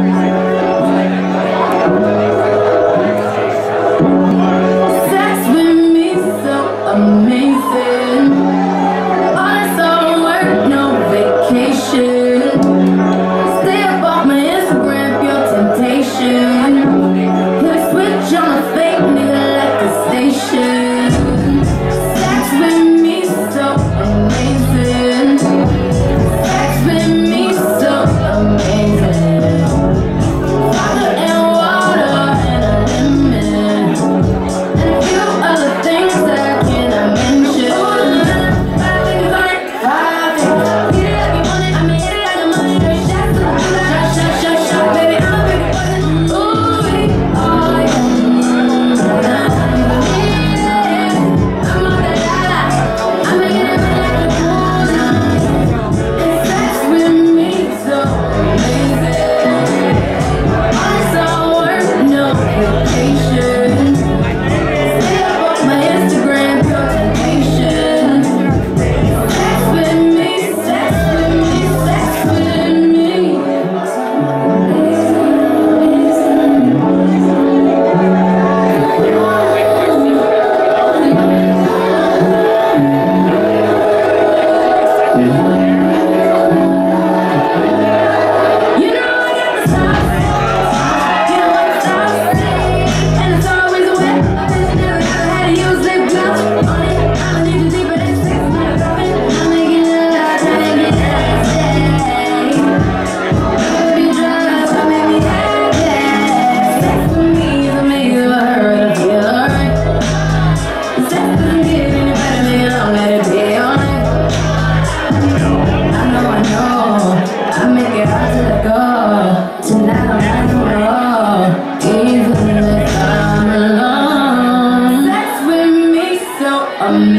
Amen.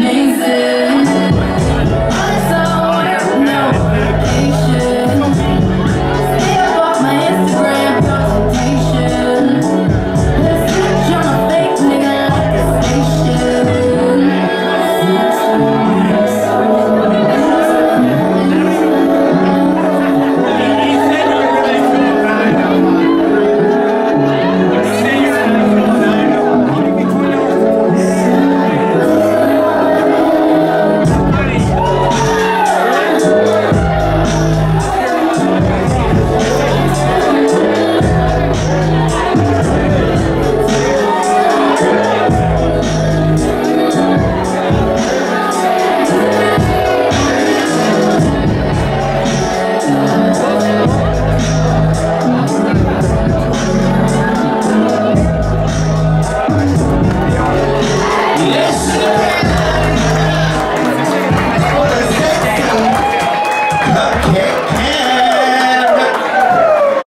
Yes,